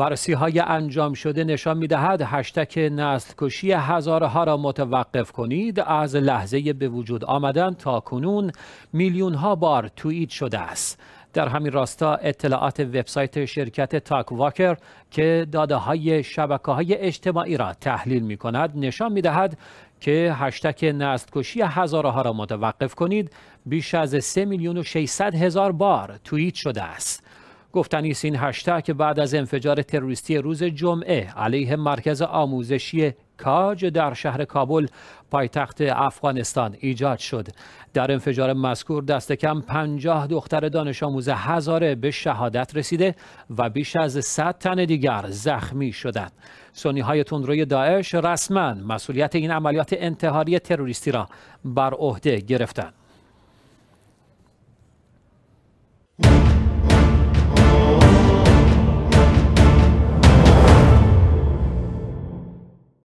بررسی های انجام شده نشان می دهد هشتک نسل کشی هزارها را متوقف کنید از لحظه به وجود آمدن تا کنون میلیون ها بار توییت شده است. در همین راستا اطلاعات وبسایت شرکت تاک واکر که داده های شبکه های اجتماعی را تحلیل می کند نشان می دهد که هشتک نسل کشی هزارها را متوقف کنید بیش از 3 میلیون و 600 هزار بار توییت شده است. گفتنی این هشتگ بعد از انفجار تروریستی روز جمعه علیه مرکز آموزشی کاج در شهر کابل پایتخت افغانستان ایجاد شد. در انفجار مذکور دست کم پنجاه دختر دانش آموز هزاره به شهادت رسیده و بیش از 100 تن دیگر زخمی شدند. سنی های تندروی داعش رسما مسئولیت این عملیات انتحاری تروریستی را بر عهده گرفتند.